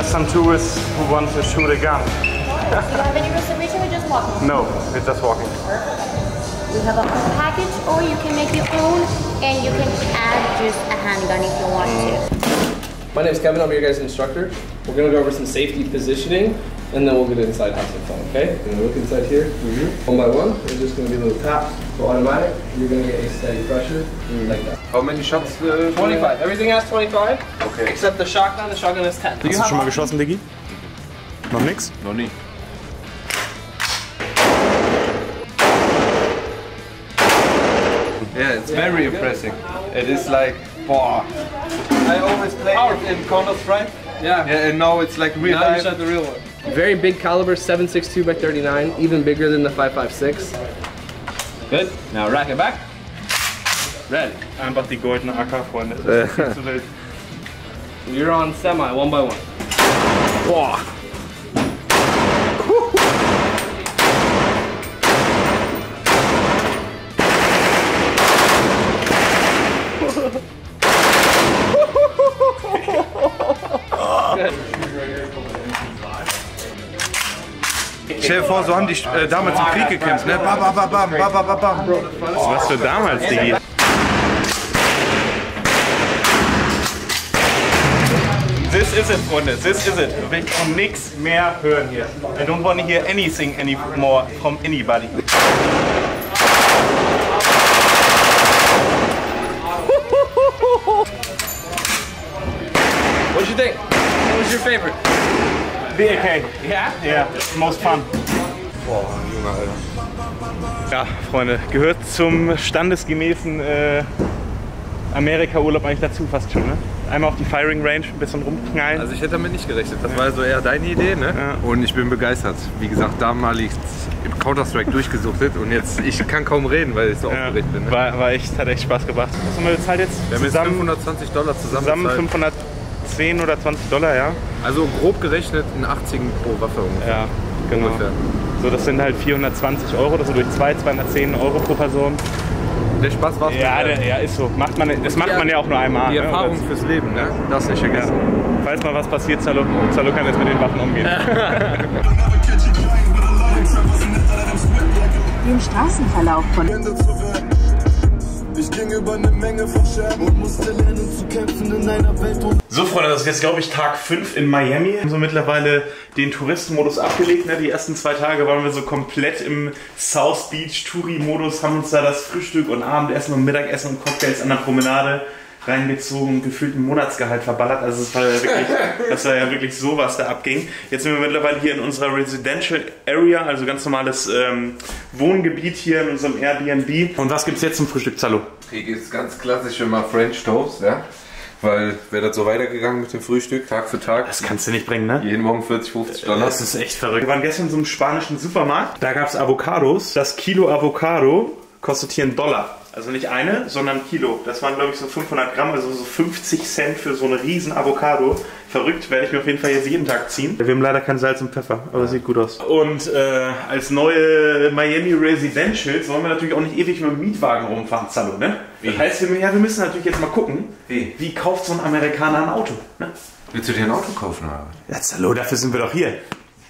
just some tourists who want to shoot a gun. Do you have any reservation or just walking? No, we're just walking. We have a whole package, or you can make your own, and you can add just a handgun if you want to. My name is Kevin, I'm your guys' instructor. We're gonna go over some safety positioning and then we'll get inside have some fun, okay? You're gonna look inside here, one by one. There's just gonna be a little tap for automatic. You're gonna get a steady pressure, like that. How many shots? Uh, 25, everything has 25, Okay. except the shotgun, the shotgun is 10. Hast du schon mal geschossen, Diggi? Noch nix? Noch nie. Yeah, it's very impressive. It is like, boah. I always play oh. it in Counter Strike. Yeah. Yeah, and now it's like real Now you life. shot the real one. Very big caliber, 7.62 by 39, even bigger than the 5.56. Good. Now rack it back. Ready. Einfach die goldene AK, Freunde. Das ist viel zu. You're on semi, one by one. Boah. Stell dir vor, so haben die äh, damals im Krieg gekämpft, ne? Bam, bam, bam, bam, bam, bam, bam. Was für damals, Diggi. This is it, Freunde. This is it. Ich will von nix mehr hören hier. I don't want to hear anything anymore from anybody. BAK. Yeah? Yeah, most fun. Boah, Junge, Alter. Ja, Freunde, gehört zum standesgemäßen äh, Amerika-Urlaub eigentlich dazu fast schon, ne? Einmal auf die Firing Range, ein bisschen rumknallen. Also ich hätte damit nicht gerechnet. Das war so eher deine Idee, ne? Ja. Und ich bin begeistert. Wie gesagt, damalig im Counter-Strike durchgesuchtet und jetzt, ich kann kaum reden, weil ich so ja, aufgeregt bin. Ne? war, war echt, hat echt Spaß gemacht. Was haben wir bezahlt jetzt? Wir haben jetzt zusammen, 520 Dollar zusammen, zusammen bezahlt. 510 oder 20 Dollar, ja? Also grob gerechnet ein 80 pro Waffe ungefähr. Ja, genau. Ungefähr. So, das sind halt 420 Euro, das sind durch zwei, 210 Euro pro Person. Der Spaß war Ja, der, ja, ist so. Macht man, das macht man ja auch nur einmal. Die ne? Erfahrung Und fürs Leben, ne? Das nicht das- vergessen. Ja. Falls mal was passiert, Zalo, Zalo kann jetzt mit den Waffen umgehen. Den Straßenverlauf von Ich ging über eine Menge von Scherben und musste lernen zu kämpfen in einer Welt So Freunde, das ist jetzt glaube ich Tag 5 in Miami. Wir haben so mittlerweile den Touristenmodus abgelegt. Ne? Die ersten zwei Tage waren wir so komplett im South Beach Touri-Modus, haben uns da das Frühstück und Abendessen und Mittagessen und Cocktails an der Promenade reingezogen und gefühlt einen Monatsgehalt verballert. Also es war ja wirklich, das war ja wirklich so, was da abging. Jetzt sind wir mittlerweile hier in unserer Residential Area, also ganz normales ähm, Wohngebiet hier in unserem Airbnb. Und was gibt's jetzt zum Frühstück, Zalo? Krieg ist ganz klassisch immer French Toast, ja? Weil wäre das so weitergegangen mit dem Frühstück, Tag für Tag. Das kannst du nicht bringen, ne? jeden Morgen 40, 50 Dollar. Das ist echt verrückt. Wir waren gestern in so einem spanischen Supermarkt. Da gab es Avocados. Das Kilo Avocado kostet hier einen Dollar. Also nicht eine, sondern ein Kilo. Das waren, glaube ich, so 500 Gramm, also so 50 Cent für so eine riesen Avocado. Verrückt, werde ich mir auf jeden Fall jetzt jeden Tag ziehen. Wir haben leider kein Salz und Pfeffer, aber sieht gut aus. Und äh, als neue Miami Residentials wollen wir natürlich auch nicht ewig mit dem Mietwagen rumfahren, Zallo, ne? Das heißt, wir, ja, wir müssen natürlich jetzt mal gucken, Wie? wie kauft so ein Amerikaner ein Auto, ne? Willst du dir ein Auto kaufen, oder? Ja, hallo, dafür sind wir doch hier.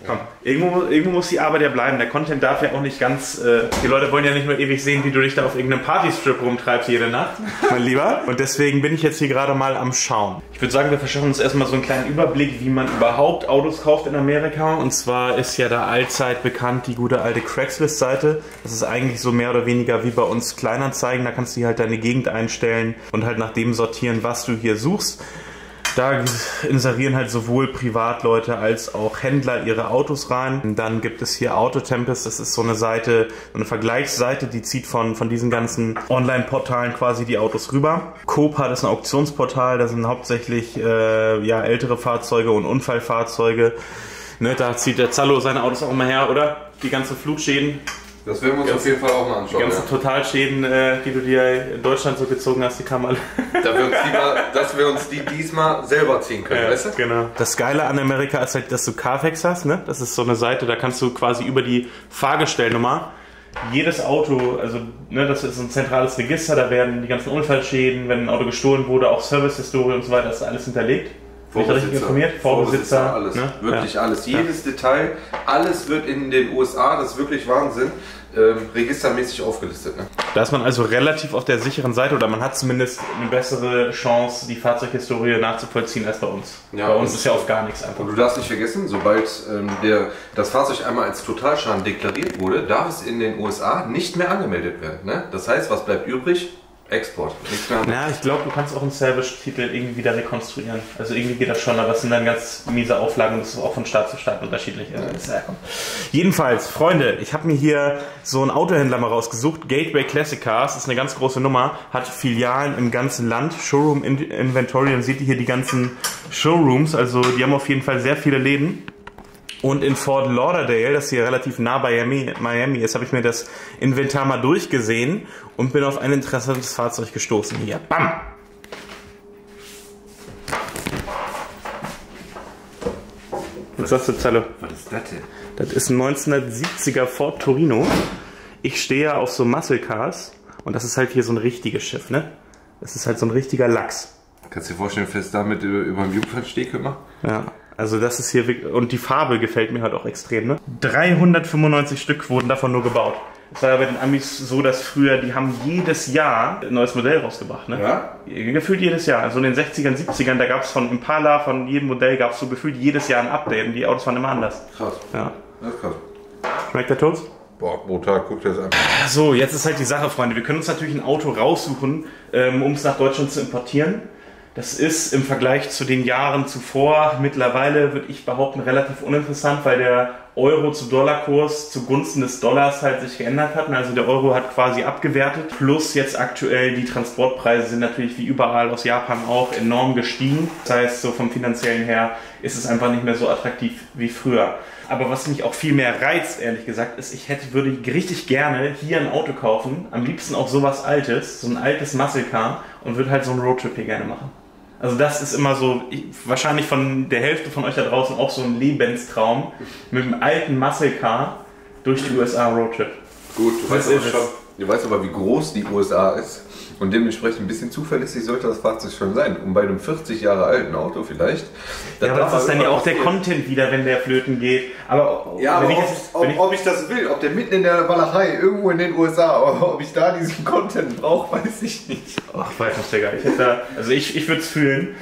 Komm, irgendwo, irgendwo muss die Arbeit ja bleiben. Der Content darf ja auch nicht ganz. Äh, die Leute wollen ja nicht nur ewig sehen, wie du dich da auf irgendeinem Partystrip rumtreibst jede Nacht, mein Lieber. Und deswegen bin ich jetzt hier gerade mal am Schauen. Ich würde sagen, wir verschaffen uns erstmal so einen kleinen Überblick, wie man überhaupt Autos kauft in Amerika. Und zwar ist ja da allzeit bekannt die gute alte Craigslist-Seite. Das ist eigentlich so mehr oder weniger wie bei uns Kleinanzeigen. Da kannst du hier halt deine Gegend einstellen und halt nach dem sortieren, was du hier suchst. Da inserieren halt sowohl Privatleute als auch Händler ihre Autos rein. Dann gibt es hier Autotempest, das ist so eine Seite, so eine Vergleichsseite, die zieht von, von diesen ganzen Online-Portalen quasi die Autos rüber. Copa, das ist ein Auktionsportal, da sind hauptsächlich äh, ja, ältere Fahrzeuge und Unfallfahrzeuge. Ne, da zieht der Zallo seine Autos auch immer her, oder? Die ganzen Flutschäden, Das werden wir uns auf jeden Fall auch mal die anschauen. ganzen Totalschäden, äh, die du dir in Deutschland so gezogen hast, die kamen alle. Ja. Da wir uns die mal, dass wir uns die diesmal selber ziehen können, Ja, weißt du? genau. Das Geile an Amerika ist halt, dass du Carfax hast, ne? Das ist so eine Seite, da kannst du quasi über die Fahrgestellnummer jedes Auto, also ne, das ist ein zentrales Register, da werden die ganzen Unfallschäden, wenn ein Auto gestohlen wurde, auch Servicehistorie und so weiter, das ist alles hinterlegt. Da richtig informiert? Vorbesitzer, alles. ne? Wirklich Ja. alles. Jedes Detail, alles wird in den USA, das ist wirklich Wahnsinn, ähm, registermäßig aufgelistet. Ne? Da ist man also relativ auf der sicheren Seite oder man hat zumindest eine bessere Chance, die Fahrzeughistorie nachzuvollziehen als bei uns. Ja, bei uns ist ja auf gar nichts einfach. Und du darfst nicht vergessen, sobald ähm, der, das Fahrzeug einmal als Totalschaden deklariert wurde, darf es in den USA nicht mehr angemeldet werden. Ne? Das heißt, was bleibt übrig? Export. Ja, ich glaube, du kannst auch einen Salvage-Titel irgendwie wieder rekonstruieren. Also irgendwie geht das schon, aber es sind dann ganz miese Auflagen und das ist auch von Staat zu Staat unterschiedlich. Ja. Jedenfalls, Freunde, ich habe mir hier so einen Autohändler mal rausgesucht. Gateway Classic Cars ist eine ganz große Nummer, hat Filialen im ganzen Land. Showroom In- Inventory, dann seht ihr hier die ganzen Showrooms. Also die haben auf jeden Fall sehr viele Läden. Und in Fort Lauderdale, das hier relativ nah bei Miami, Miami ist, habe ich mir das Inventar mal durchgesehen und bin auf ein interessantes Fahrzeug gestoßen. Hier, bam! Was sagst du, Zello? Was ist das denn? Das ist ein 1970er Ford Torino. Ich stehe ja auf so Muscle Cars und das ist halt hier so ein richtiges Schiff, ne? Das ist halt so ein richtiger Lachs. Kannst du dir vorstellen, fährst damit über, über den Jungfernsteg immer? Ja, also das ist hier wirklich, und die Farbe gefällt mir halt auch extrem, ne? 395 Stück wurden davon nur gebaut. Es war ja bei den Amis so, dass früher, die haben jedes Jahr ein neues Modell rausgebracht, ne? Ja? Gefühlt jedes Jahr. Also in den 60ern, 70ern, da gab es von Impala, von jedem Modell gab es so gefühlt jedes Jahr ein Update und die Autos waren immer anders. Krass. Ja. Das ist krass. Schmeckt der Toast? Boah, brutal, guck dir das an. So, jetzt ist halt die Sache, Freunde. Wir können uns natürlich ein Auto raussuchen, ähm, um es nach Deutschland zu importieren. Das ist im Vergleich zu den Jahren zuvor mittlerweile, würde ich behaupten, relativ uninteressant, weil der Euro zu Dollarkurs zugunsten des Dollars halt sich geändert hat. Also der Euro hat quasi abgewertet. Plus jetzt aktuell die Transportpreise sind natürlich wie überall aus Japan auch enorm gestiegen. Das heißt, so vom finanziellen her ist es einfach nicht mehr so attraktiv wie früher. Aber was mich auch viel mehr reizt, ehrlich gesagt, ist, ich hätte, würde richtig gerne hier ein Auto kaufen. Am liebsten auch sowas Altes, so ein altes Muscle Car und würde halt so einen Roadtrip hier gerne machen. Also das ist immer so, ich, wahrscheinlich von der Hälfte von euch da draußen auch so ein Lebenstraum mit einem alten Muscle Car durch die USA Roadtrip. Gut, du weißt, aber schon, du weißt aber, wie groß die USA ist. Und dementsprechend ein bisschen zuverlässig sollte das Fahrzeug schon sein. Und bei einem 40 Jahre alten Auto vielleicht. Ja, aber das ist dann ja auch der. Content wieder, wenn der flöten geht. Aber, Ja, aber ich ob, jetzt, ob, ich, ob ich das will, ob der mitten in der Walachei irgendwo in den USA, ob ich da diesen Content brauche, weiß ich nicht. ach, weiß nicht, Digga. Ich da, also ich, ich würde es fühlen.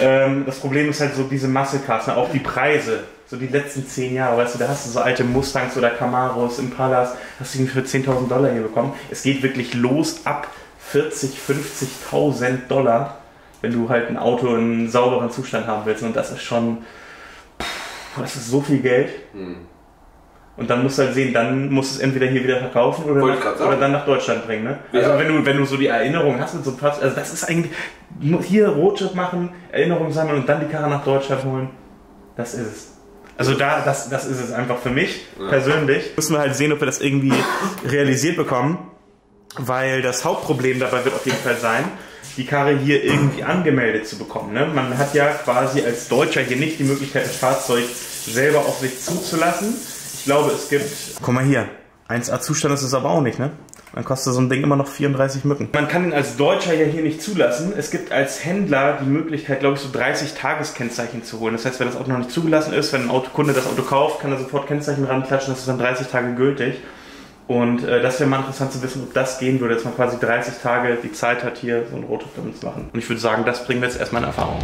Ähm, das Problem ist halt so diese Cars, ne? auch die Preise. So die letzten zehn Jahre, weißt du, da hast du so alte Mustangs oder Camaros, Impalas, hast du ihn für 10.000 Dollar hier bekommen. Es geht wirklich los ab 40, 50.000 Dollar, wenn du halt ein Auto in sauberen Zustand haben willst. Und das ist schon, pff, das ist so viel Geld. Und dann musst du halt sehen, dann musst du es entweder hier wieder verkaufen oder, nach, oder dann nach Deutschland bringen. Ne? Also Ja. wenn du, wenn du so die Erinnerung hast mit so einem Fahrzeug, also das ist eigentlich hier Roadtrip machen, Erinnerung sammeln und dann die Karre nach Deutschland holen. Das ist es. Also da, das, das ist es einfach für mich persönlich. Müssen wir halt sehen, ob wir das irgendwie realisiert bekommen, weil das Hauptproblem dabei wird auf jeden Fall sein, die Karre hier irgendwie angemeldet zu bekommen. Ne? Man hat ja quasi als Deutscher hier nicht die Möglichkeit, das Fahrzeug selber auf sich zuzulassen. Ich glaube, es gibt... Guck mal hier, 1A-Zustand ist es aber auch nicht, ne? Dann kostet so ein Ding immer noch 34 Mücken. Man kann ihn als Deutscher ja hier nicht zulassen. Es gibt als Händler die Möglichkeit, glaube ich, so 30 Tageskennzeichen zu holen. Das heißt, wenn das Auto noch nicht zugelassen ist, wenn ein Auto, Kunde das Auto kauft, kann er sofort Kennzeichen ranklatschen. Das ist dann 30 Tage gültig. Und äh, das wäre mal interessant zu wissen, ob das gehen würde, dass man quasi 30 Tage die Zeit hat, hier so ein Roadtrip damit zu machen. Und ich würde sagen, das bringen wir jetzt erstmal in Erfahrung.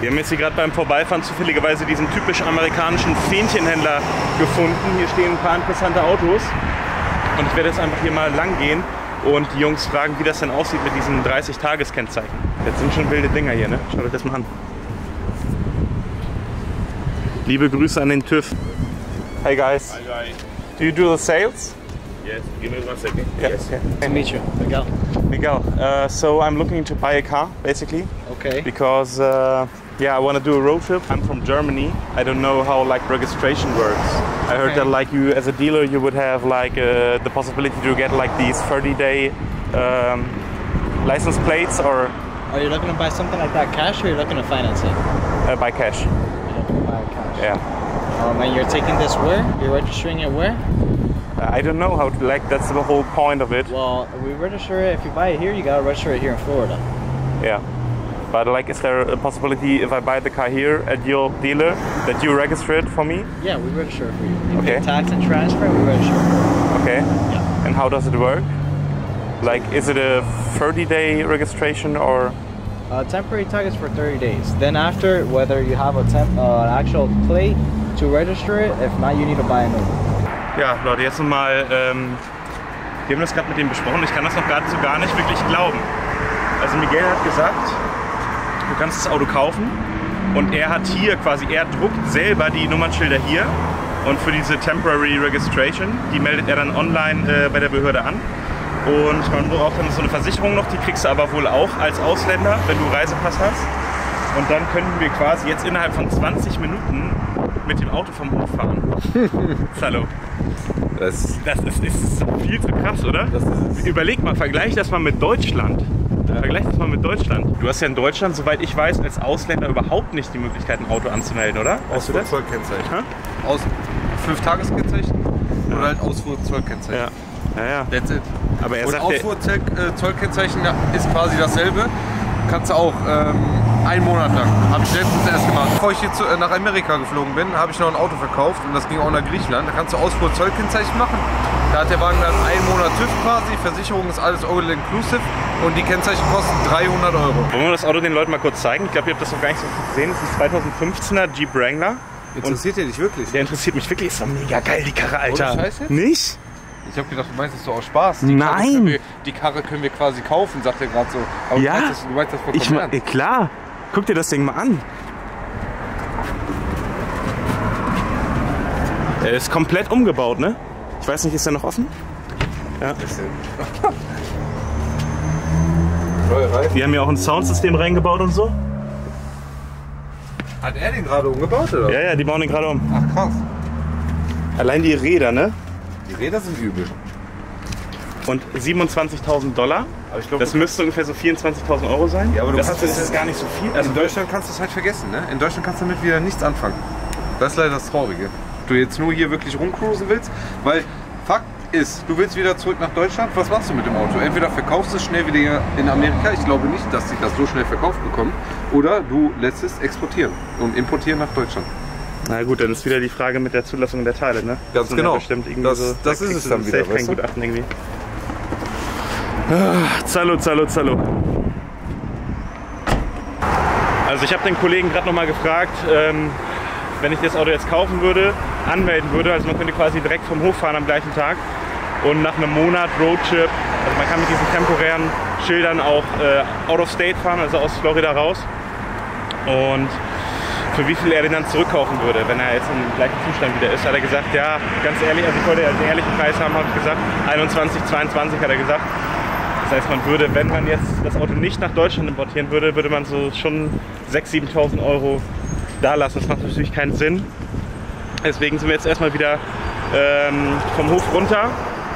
Wir haben jetzt hier gerade beim Vorbeifahren zufälligerweise diesen typisch amerikanischen Fähnchenhändler gefunden. Hier stehen ein paar interessante Autos. Und ich werde jetzt einfach hier mal lang gehen und die Jungs fragen, wie das denn aussieht mit diesen 30-Tages-Kennzeichen. Jetzt sind schon wilde Dinger hier, ne? Schaut euch das mal an. Liebe Grüße an den TÜV. Hey guys. Do you do the sales? Yes, give me one second. Yes. Okay. Nice to meet you. Miguel. Miguel, uh, so I'm looking to buy a car, basically. Okay. because uh, yeah, I want to do a road trip. I'm from Germany. I don't know how like registration works. I heard Okay. that like you, as a dealer, you would have like uh, the possibility to get like these 30-day um, license plates or Are you looking to buy something like that cash or are you looking to finance it? uh, by cash. You're looking to buy it cash. Yeah. Um, and you're taking this where? You're registering it where? I don't know how to, like, that's the whole point of it. Well, we register it. If you buy it here, you gotta register it here in Florida. Yeah. But like, is there a possibility if I buy the car here at your dealer that you register it for me? Yeah, we register it for you. Okay. pay tax and transfer, we register it Okay. Yeah. And how does it work? Like, is it a 30 day registration or? Uh, temporary tag is for 30 days. Then after, whether you have a temp, uh, actual plate to register it, if not, you need to buy a new one. Ja, Leute, jetzt nochmal. Ähm, wir haben das gerade mit dem besprochen. Ich kann das noch gerade so gar nicht wirklich glauben. Also Miguel hat gesagt, du kannst das Auto kaufen und er hat hier quasi, er druckt selber die Nummernschilder hier und für diese Temporary Registration, die meldet er dann online äh, bei der Behörde an. Und man braucht dann so eine Versicherung noch, die kriegst du aber wohl auch als Ausländer, wenn du Reisepass hast. Und dann könnten wir quasi jetzt innerhalb von 20 Minuten mit dem Auto vom Hof fahren. Hallo. Das, Das ist, ist viel zu krass, oder? Das ist es. Überleg mal, vergleich das mal mit Deutschland. Vergleich das mal mit Deutschland. Du hast ja in Deutschland, soweit ich weiß, als Ausländer überhaupt nicht die Möglichkeit, ein Auto anzumelden, oder? Weißt. Hä? Aus fünf Tageskennzeichen oder halt Ausfuhrzollkennzeichen. Ja. Ja, ja. That's it. Aber er Und sagt, ja, Ausfuhrzollkennzeichen ist quasi dasselbe. Kannst du auch ähm, einen Monat lang. Habe ich letztens erst gemacht. Bevor ich hier zu, äh, nach Amerika geflogen bin, habe ich noch ein Auto verkauft und das ging auch nach Griechenland. Da kannst du Ausfuhrzollkennzeichen machen. Da hat der Wagen dann einen Monat TÜV quasi, Versicherung ist alles all inclusive und die Kennzeichen kosten 300 Euro. wollen wir das Auto den Leuten mal kurz zeigen? Ich glaube, ihr habt das noch gar nicht so gesehen. Das ist ein 2015er Jeep Wrangler. Interessiert ihr dich wirklich? Der interessiert mich wirklich. Ist doch mega geil, die Karre, Alter. Ohne Scheiß jetzt? Nicht? Ich habe gedacht, du meinst das so aus Spaß. Die Nein. wir, die Karre können wir quasi kaufen, sagt er gerade so. Aber Ja. du meinst das, du meinst das vollkommen Ich, ernst. eh, klar. Guck dir das Ding mal an. Er ist komplett umgebaut, ne? Ich weiß nicht, ist er noch offen? Neue Reifen. Die haben ja auch ein Soundsystem reingebaut und so. Hat er den gerade umgebaut oder? Ja, ja, die bauen den gerade um. Ach krass. Allein die Räder, ne? Die Räder sind übel. Und 27.000 Dollar. Glaube, Das müsste ungefähr so 24.000 Euro sein. Ja, aber du das, kannst das ist gar nicht so viel. Also in Deutschland kannst du es halt vergessen, ne? In Deutschland kannst du damit wieder nichts anfangen. Das ist leider das Traurige. Du jetzt nur hier wirklich rumcruisen willst, weil Fakt ist, du willst wieder zurück nach Deutschland, was machst du mit dem Auto? Entweder verkaufst du es schnell wieder in Amerika, ich glaube nicht, dass sie das so schnell verkauft bekommen, oder du lässt es exportieren und importieren nach Deutschland. Na gut, dann ist wieder die Frage mit der Zulassung der Teile, ne? Ganz sind genau. Bestimmt irgendwie Das- so, das da ist es dann wieder, safe kein? Gutachten irgendwie. Ah, Zallo, Zallo, Zallo. Also ich habe den Kollegen gerade noch mal gefragt, ähm, wenn ich das Auto jetzt kaufen würde, anmelden würde, also man könnte quasi direkt vom Hof fahren am gleichen Tag und nach einem Monat Roadtrip, also man kann mit diesen temporären Schildern auch äh, out of state fahren, also aus Florida raus und für wie viel er den dann zurückkaufen würde, wenn er jetzt im gleichen Zustand wieder ist, hat er gesagt, ja, ganz ehrlich, also ich wollte einen ehrlichen Preis haben, habe ich gesagt, 21, 22 hat er gesagt. Das heißt, man würde, wenn man jetzt das Auto nicht nach Deutschland importieren würde, würde man so schon 6.000, 7.000 Euro da lassen. Das macht natürlich keinen Sinn. Deswegen sind wir jetzt erstmal wieder ähm, vom Hof runter.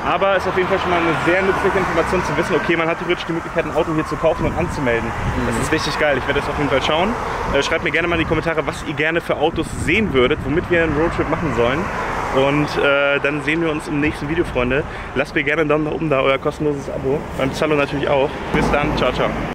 Aber es ist auf jeden Fall schon mal eine sehr nützliche Information zu wissen, okay, man hat theoretisch die Möglichkeit, ein Auto hier zu kaufen und anzumelden. Das ist richtig geil. Ich werde das auf jeden Fall schauen. Äh, schreibt mir gerne mal in die Kommentare, was ihr gerne für Autos sehen würdet, womit wir einen Roadtrip machen sollen. Und äh, dann sehen wir uns im nächsten Video, Freunde. Lasst mir gerne einen Daumen nach oben da, euer kostenloses Abo. Beim Zallo natürlich auch. Bis dann, ciao, ciao.